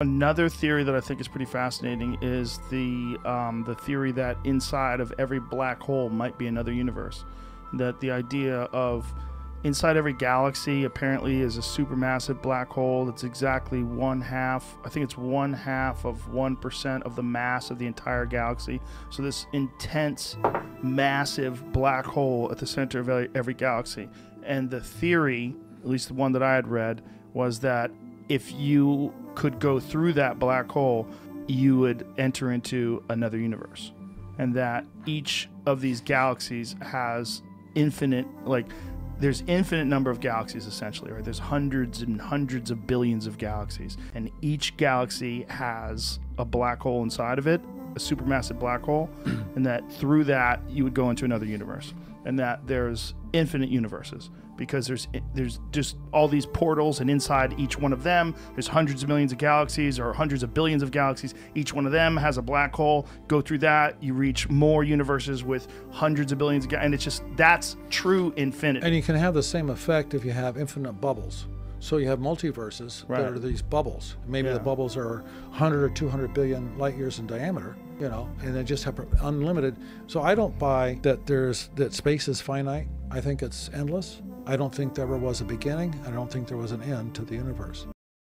Another theory that I think is pretty fascinating is the um, the theory that inside of every black hole might be another universe. That the idea of inside every galaxy apparently is a supermassive black hole that's exactly one half. I think it's one half of one percent of the mass of the entire galaxy. So this intense, massive black hole at the center of every, every galaxy. And the theory, at least the one that I had read, was that if you could go through that black hole, you would enter into another universe. And that each of these galaxies has infinite, like, there's infinite number of galaxies essentially, right? There's hundreds and hundreds of billions of galaxies. And each galaxy has a black hole inside of it, a supermassive black hole. and that through that, you would go into another universe. And that there's infinite universes because there's there's just all these portals and inside each one of them there's hundreds of millions of galaxies or hundreds of billions of galaxies. Each one of them has a black hole. Go through that you reach more universes with hundreds of billions of ga- and it's just that's true infinity. And you can have the same effect if you have infinite bubbles. So you have multiverses Right. that are these bubbles. Maybe Yeah. the bubbles are 100 or 200 billion light years in diameter, you know, and they just have unlimited. So I don't buy that there's that space is finite. I think it's endless. I don't think there ever was a beginning. I don't think there was an end to the universe.